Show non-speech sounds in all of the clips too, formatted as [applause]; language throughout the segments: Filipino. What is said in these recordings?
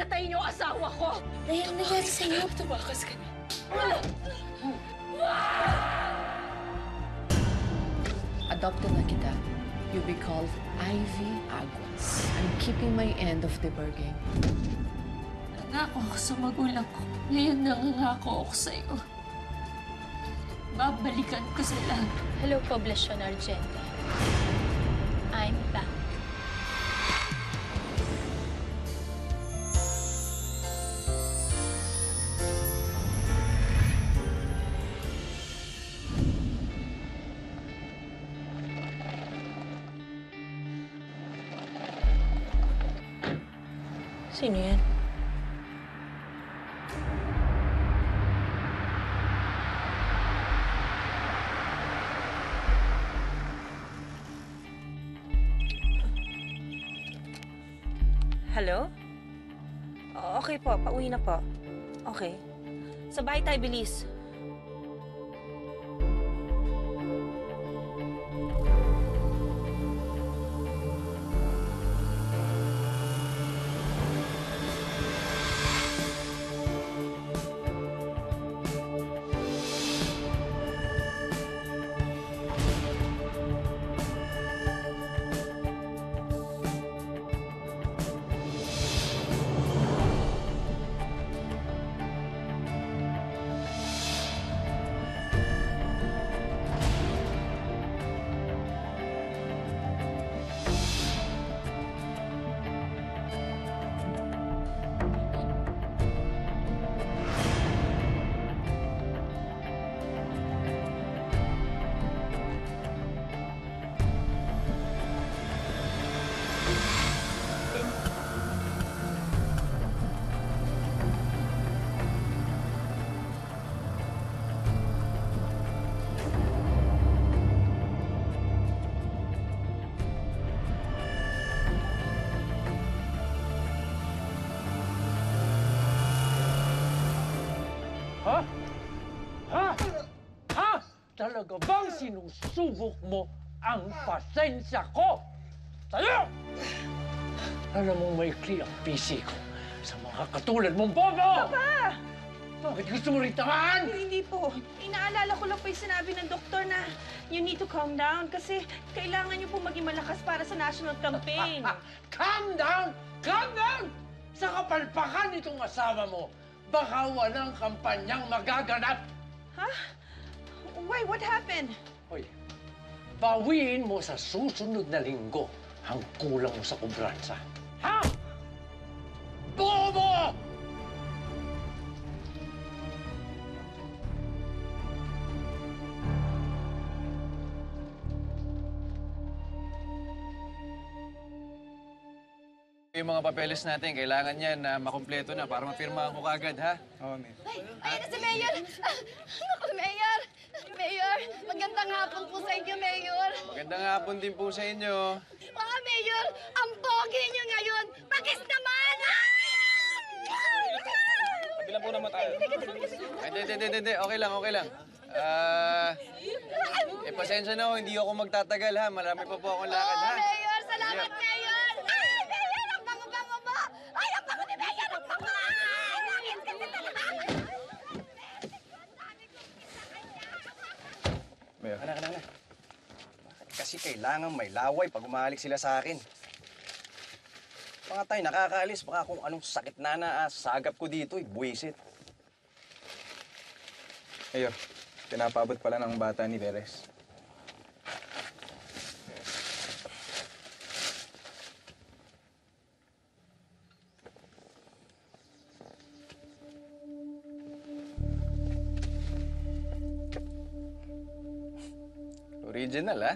pinatay niyo asawa ko! Nay, ano nangyari sa'yo? Tumakas ka na. Adopted na kita. You'll be called Ivy Aguas. I'm keeping my end of the bargain. Nangako ako sa magulang ko. Ngayon nangangako ako sa'yo. Babalikan ko sila. Hello, Poblacion Argenta. Sino? Hello? Okay po, pauwi na po. Okay. Sa bahay tayo, bilis. Sinusubok mo ang pasensya ko? Tayo! Alam mong maikli ang pisi ko sa mga katulad mong bobo! Papa! Bakit gusto mo rin tamaan? Hindi po. Inaalala ko lang po yung sinabi ng doktor na you need to calm down kasi kailangan niyo po maging malakas para sa national campaign. [laughs] Calm down! Calm down! Sa kapalpakan nitong asawa mo, baka walang kampanyang magaganap. ha? Why? What happened? Hoy, bawiin mo sa susunod na linggo ang kulang mo sa kubransa. Ha? Bobo! Yung mga papeles natin, kailangan yan na makumpleto na para mapirmahan ko kagad, ha? Oo, ma'am. Ayun na si Mayor! Ah, Naku, Mayor! Mayor, magandang hapon po sa inyo, Mayor. Magandang hapon din po sa inyo. Mga Mayor, ang pogi niyo ngayon! Pakis naman! Kabilang po naman tayo. Ay, Hindi, hindi, hindi, hindi. Okay lang, okay lang. Ah, eh, pasensya na ho, hindi ako magtatagal, ha? Marami pa po akong lakad, ha? Mayor, salamat, Mayor! Ay, Mayor, ang bango-bango mo! Ay, ang bango ni Mayor! Ang bango! Ay, langit kasi talaga! Mayor. Anak, anak, anak. Bakit kasi kailangan may laway pag umalik sila sa akin? Mga tayo, nakakaalis. Baka kung anong sakit na na ah, sagap ko dito, eh, buwisit. Mayor, pinapabot pala ng bata ni Perez. Original, ha?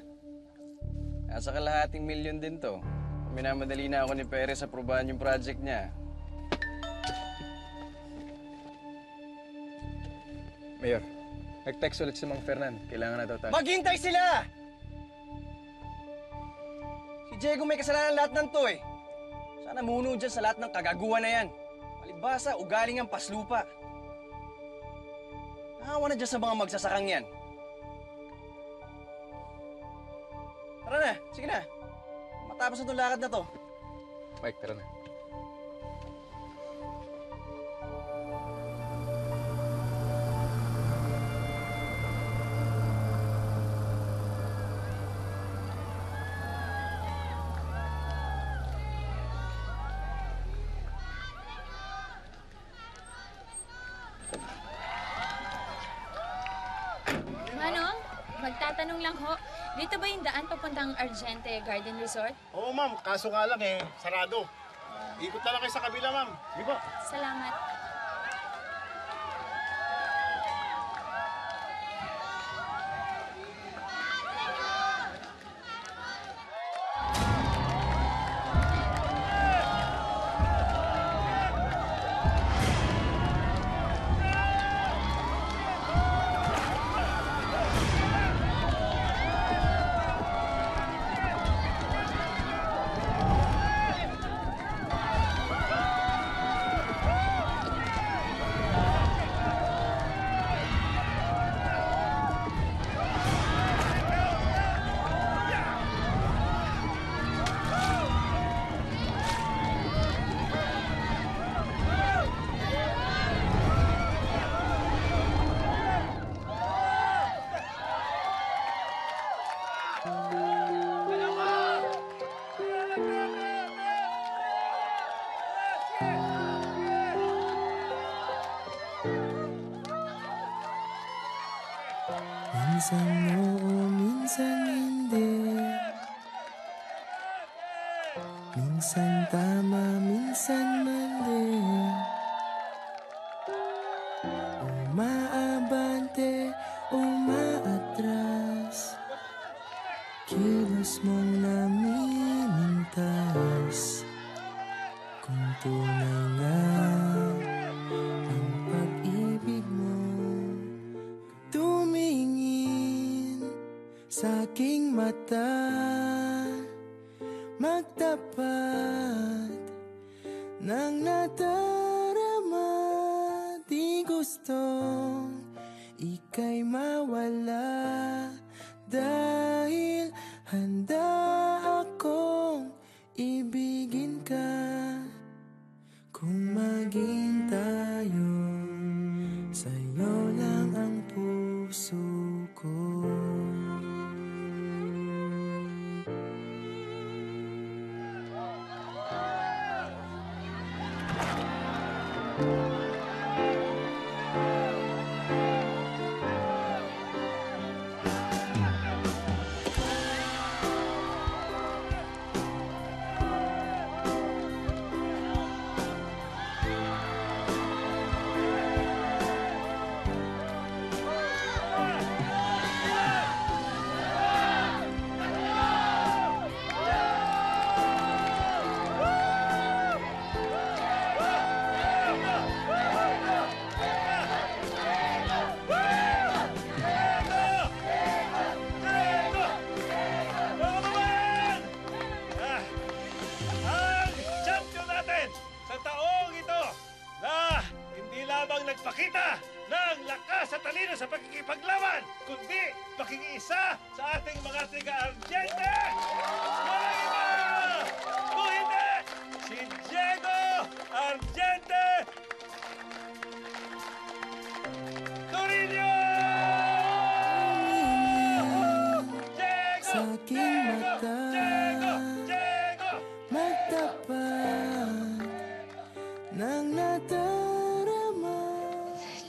Nasa kalahating milyon din to. Minamadali na ako ni Perez sa probahan yung project niya. Mayor, nag-text ulit si Mang Fernan. Kailangan na daw tayo. Maghintay sila! Si Diego may kasalanan lahat ng to eh. Sana muno dyan sa lahat ng kagaguhan na yan. Palibasa, ugaling ang paslupa. Nakawa na dyan sa mga magsasakang yan. Tara na, sige na. Matapos na itong lakad na to. Mike, tara na. Manong, magtatanong lang ho. Dito ba yung daan papuntang Argente Garden Resort? Oo, ma'am. Kaso nga lang eh, sarado. Ikot na lang kayo sa kabila, ma'am. Di ba? Salamat. Minsan tama, minsan mali Umaabante, umaatras. Kilos mong namimintas Kung tunay nga ang pag-ibig mo Tumingin sa aking mata Magtapat ng nadarama. Di gustong ika'y mawala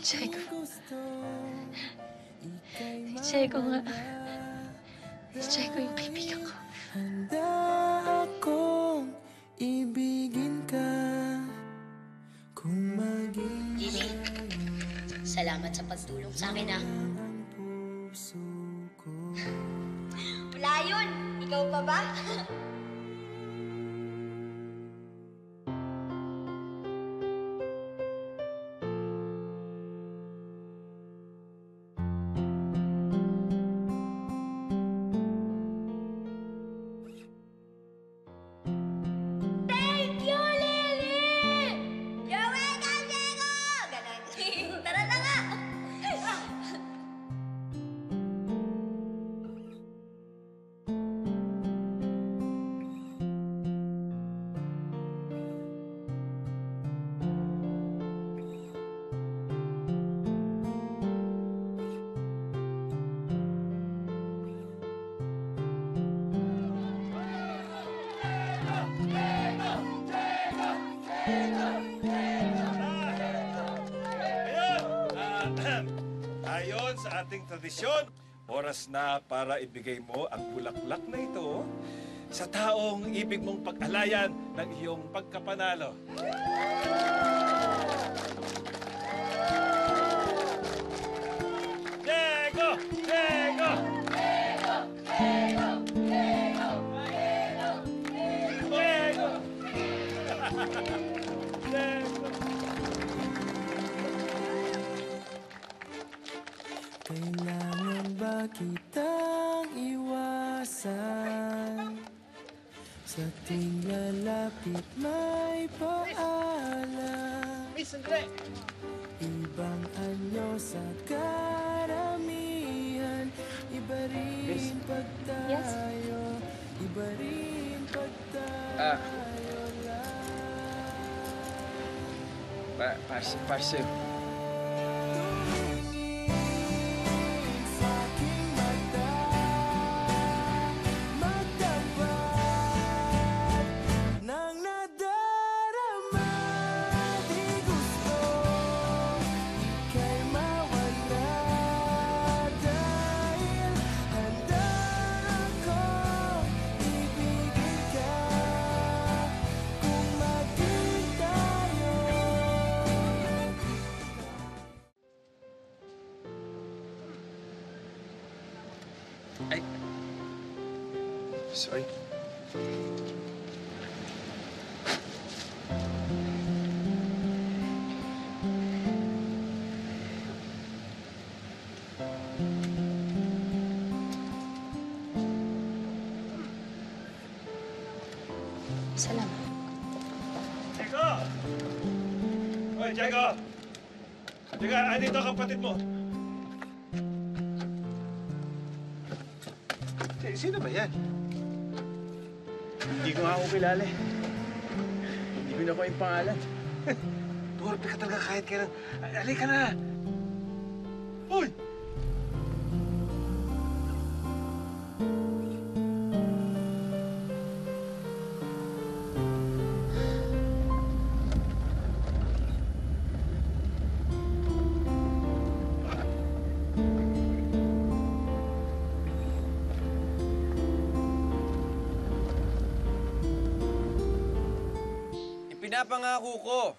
Diego. Gusto ika'y Diego nga. mawala ating tradisyon, oras na para ibigay mo ang bulaklak na ito sa taong ibig mong pag-alayan ng iyong pagkapanalo. Diego! Diego! Diego! Diego! Kailangan ba kitang iwasan? Sa tuwing lalapit may paalam! Ibang anyo sa karamihan Iba rin pag tayo Iba rin pag Ah. tayo Pa, pas, parcel. Sorry. Salamat. Diego! Hoy, Diego! Diego, andito ang kapatid mo. Si- Sino ba yan? Hindi ko nga ako kilala eh. Hindi ko na ko yung pangalan. [laughs] Turpe ka talaga kahit kailan. Ay, Halika na! Hoy! Ko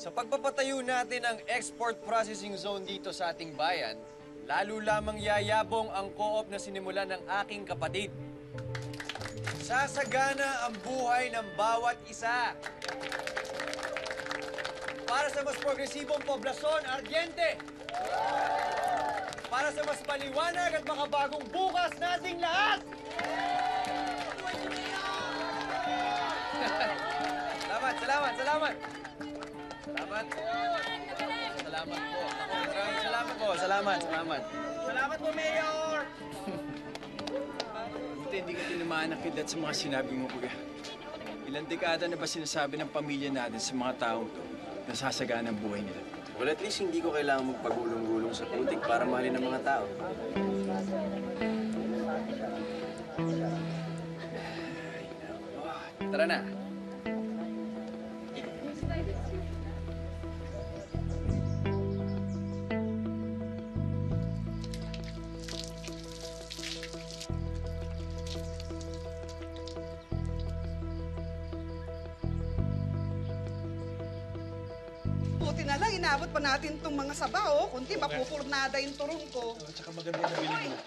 sa pagpapatayo natin ng export processing zone dito sa ating bayan, lalo lamang yayabong ang co-op na sinimulan ng aking kapatid. Sasagana ang buhay ng bawat isa. Para sa mas progresibong poblasyon, ardiente. Para sa mas paliwanag at makabagong bukas nating lahat. Salamat, salamat, salamat. Salamat. Po. Maraming salamat po. Salamat, salamat. Salamat po, Mayor! Buti hindi ka tinamaan ng kidat sa mga sinabi mo, kuya. Ilang dekada na ba sinasabi ng pamilya natin sa mga taong to na sasagaan ang buhay nila? Well, at least hindi ko kailangan magpagulong-gulong sa putik para mahalin ng mga tao. Tara na. Na lang, inabot pa natin itong mga sabaw. Kunti, mapupurnada yung turong ko. At saka maganda yung nabili mo.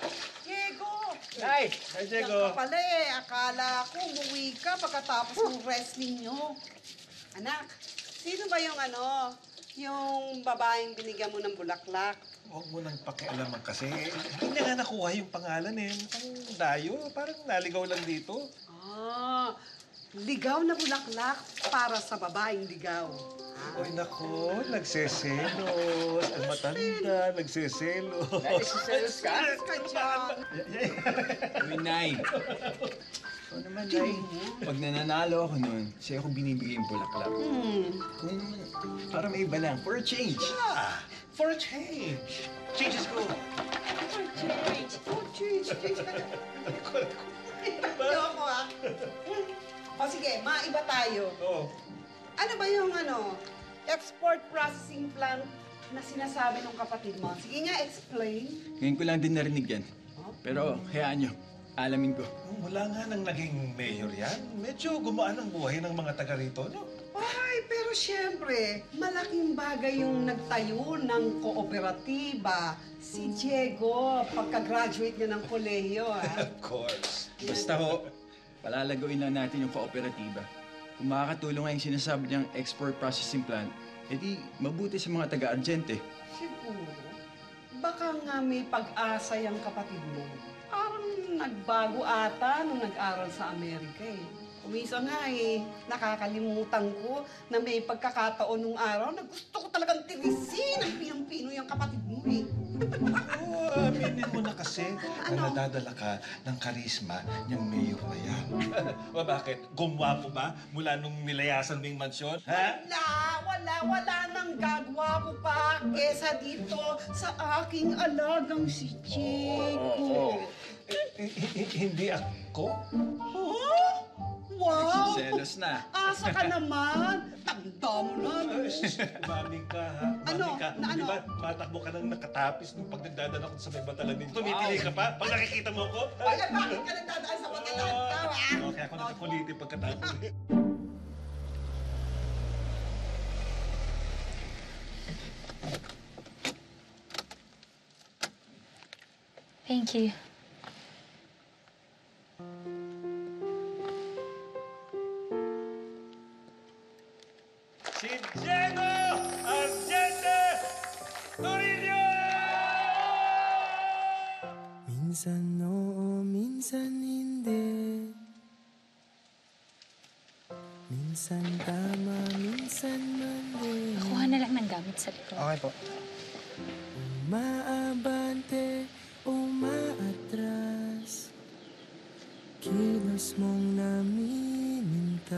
Diego! Ay! Ay, Diego! ka pala eh. Akala ko umuwi ka pagkatapos ng rest ninyo. Anak, sino ba yung ano, yung babaeng binigyan mo ng bulaklak? Huwag mo nang pakialaman kasi. Hindi na nga nakuha yung pangalan eh. Ang dayo. Parang naligaw lang dito. Ah, ligaw na bulaklak para sa babaeng ligaw. Oy, nako. Nagseselos. Ang matanda. Nagseselos. Nagseselos ka? Ka dyan. Uy, Nay. Ikaw naman, Nay. Pag nananalo ako noon, sa'yo ko binibigay yung bulaklak. Hmm. Kung naman, para may iba lang, for a change. Ah, for a change. Change is good. Oh, change, change ka na. Ayoko ah. O sige, maiba tayo. Oo. Ano ba yung ano, export processing plant na sinasabi ng kapatid mo? Sige nga, explain. Ngayon ko lang din narinig yan. Pero hayaan nyo, alamin ko. Mula nga nang naging mayor yan, medyo gumaan ang buhay ng mga taga rito, no? Ay, pero siyempre, malaking bagay yung nagtayo ng kooperatiba. Si Diego, pagka-graduate niya ng kolehiyo, ah. [laughs] Of course. Basta ho, palalagoin lang natin yung kooperatiba. Kung makakatulong nga yung sinasabi niyang export processing plant, edi mabuti sa mga taga-Argente. Siguro. Baka nga may pag-asa yung kapatid mo. Parang nagbago ata nung nag-aral sa Amerika eh. Kumisa nga eh, nakakalimutan ko na may pagkakataon nung araw na gusto ko talagang tirisin ang pinang-pino yung kapatid mo eh. [laughs] Aminin mo na kasi na nadadala ka ng karisma niyang mayor na yan. [laughs] o bakit? Gumwapo ba mula nung nilayasan mo yung mansyon? Ha? Wala, wala, wala nang gagawa ko pa kesa dito sa aking alagang si Chico. Hindi ako? Huh? Wow! Selos na. Asa ka naman? Tanda mo na, no? Maming ka, ha? Ano? Ka. Na ano? Di ba, matakbo ka nang nakatapis nung pag nagdadala ko sa may batalan nito. Tumitili ka pa? Pag nakikita mo ko? Ay, bakit ka nagdadaan sa pagkatao, ah? Okay, ako nakakuliti pagkatapos. Thank you. Po. Umaabante, umaatras Kilos mong namimintas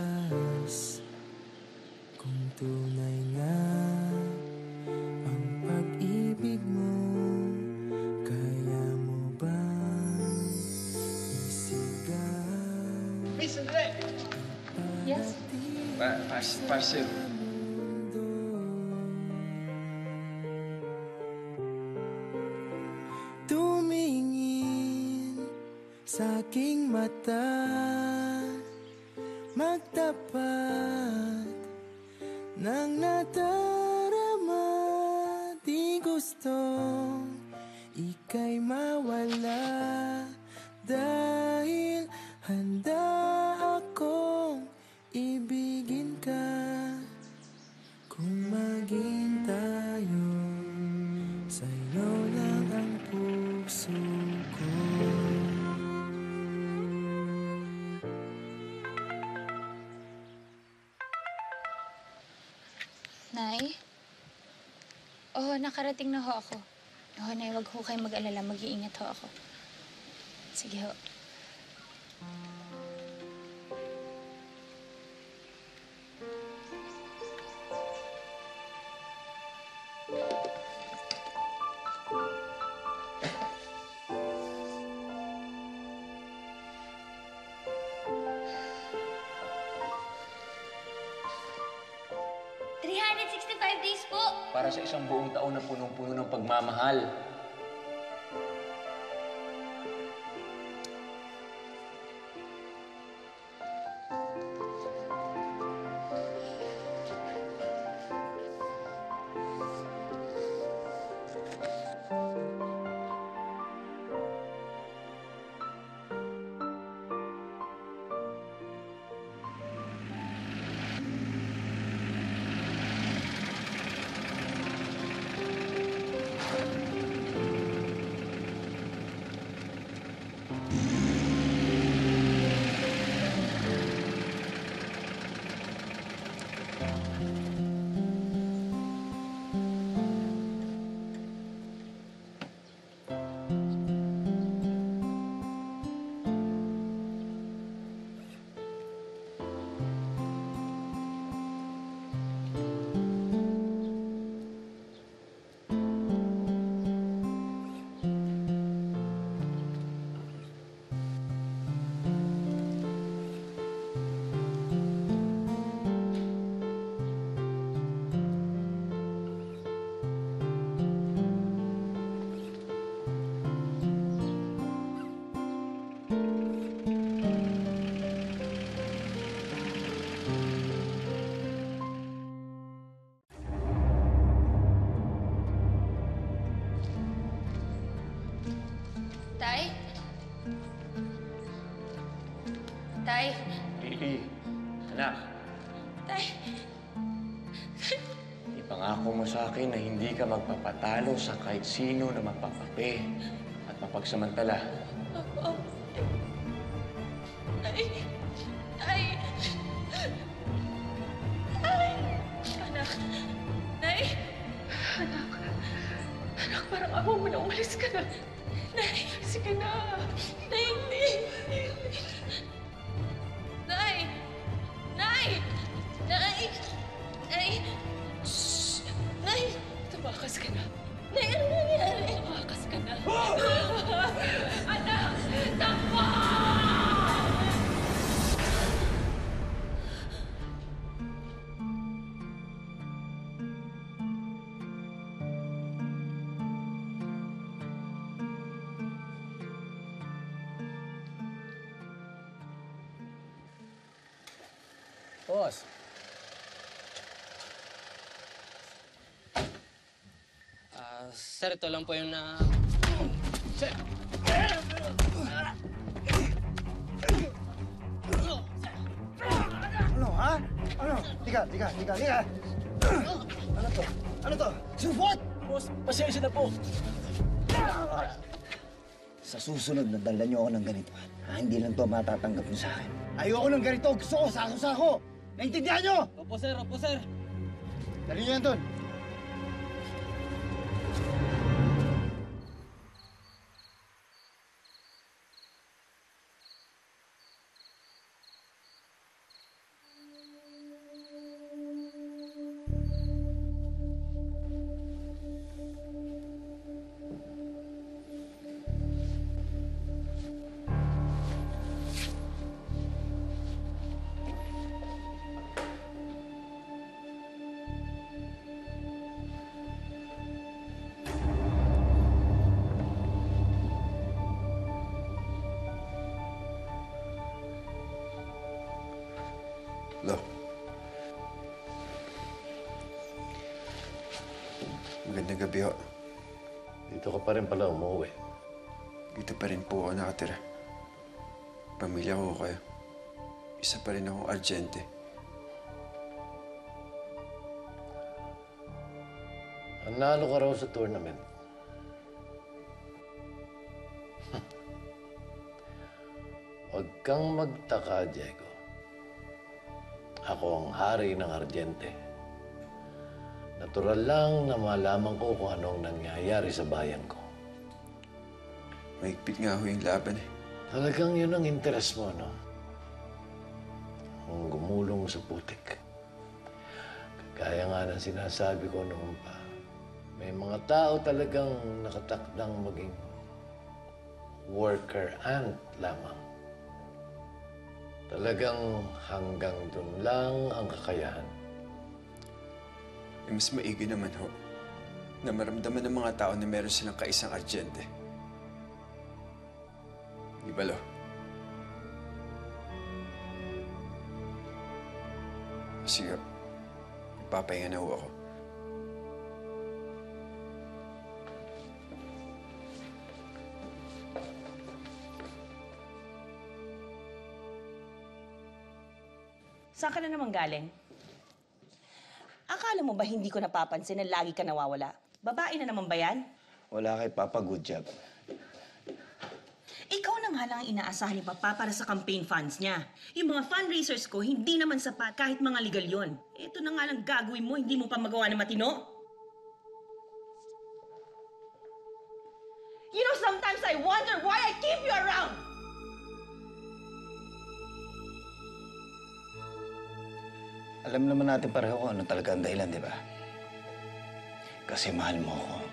Kung tunay nga ang pag-ibig mo Kaya mo bang isigaw Miss Andre! Yes? Pa pas parcel. Sa aking mata Magtapat ng nadarama Di gustong ika'y mawala Oo, nakarating na ho ako. Oo, Nay, wag ho kayo mag-alala. Mag-iingat ho ako. Sige ho. Days po. Para sa isang buong taon na punong-puno ng pagmamahal. Tay? Tay? Lily, anak. Tay? Ipangako mo sa akin na hindi ka magpapatalo sa kahit sino na magpapape at mapagsamantala. Opo. Sir, ito lang po yung na... Sir! Ano, ha? Ano? Tika, tika, tika, tika. Ano to? Ano to? Sulfot! Boss, pasensya na po. Sa susunod na dala niyo ako ng ganito, ha? Hindi lang to matatanggap niyo sa akin. Ayoko ng ganito. Gusto ko, sako-sako. Naintindihan niyo? Opo, sir. Opo, sir. Dali niyo yan doon. Ka rin pala umuwi. Dito pa rin po ako nakatira. Pamilya ko kayo. Isa pa rin akong argente. Nanalo ka raw sa tournament. [laughs] Huwag kang magtaka, Diego. Ako ang hari ng Argente. Natural lang na malaman ko kung anong nangyayari sa bayan ko. Mahigpit nga ho yung laban eh. Talagang yun ang interes mo, no? Ang gumulong sa putik. Kaya nga ng sinasabi ko noon pa, may mga tao talagang nakatakdang maging worker ant lamang. Talagang hanggang dun lang ang kakayahan. Eh, mas maigi naman ho na maramdaman ng mga tao na meron silang kaisang argente. Di ba, Lo? Sige, ipapahinga na ho ako. Saan ka na naman galing? Akala mo ba hindi ko napapansin na lagi ka nawawala? Babae na naman ba yan? Wala kay Papa Good Job. Na ang inaasahan ni Papa para sa campaign funds niya. Yung mga fundraisers ko, hindi naman sapat kahit mga legal yon. Ito na nga lang gagawin mo, hindi mo pa magawa ng matino. You know, sometimes I wonder why I keep you around. Alam naman natin pareho kung ano talaga ang dahilan, di ba? Kasi mahal mo ako.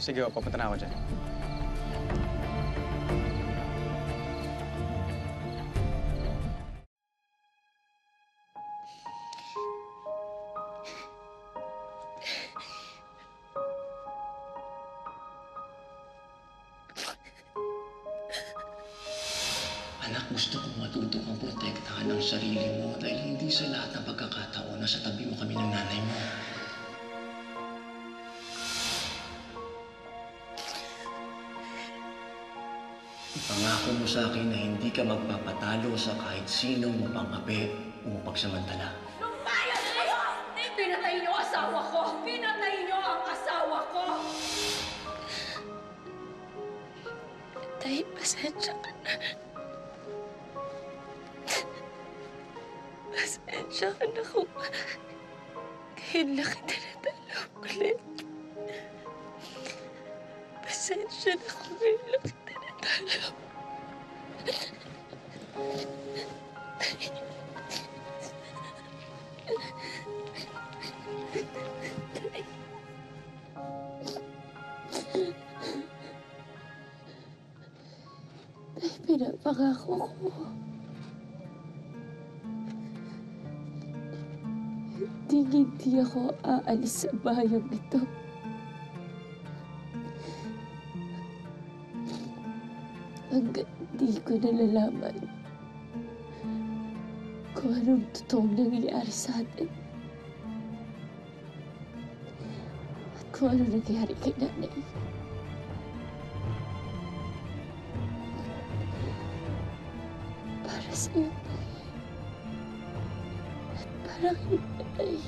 Sige, papunta na ako dyan. Sa kahit sinong mapangapi o mapagsamantala. Nung bayan kayo! Pinatay niyo ang asawa ko! Pinatay niyo ang asawa ko! Tay, pasensya ka na. Pasensya ka na kung ngayon lang kita natalaw ulit. Pasensya na kung ngayon lang kita natalaw. Tay, pinapangako ko. Hindi, hindi ako aalis sa bayang ito. Hanggat di ko nalalaman kung anong totoong nangyayari sa atin. At kung ano nangyayari kay nanay. Para. At para kay.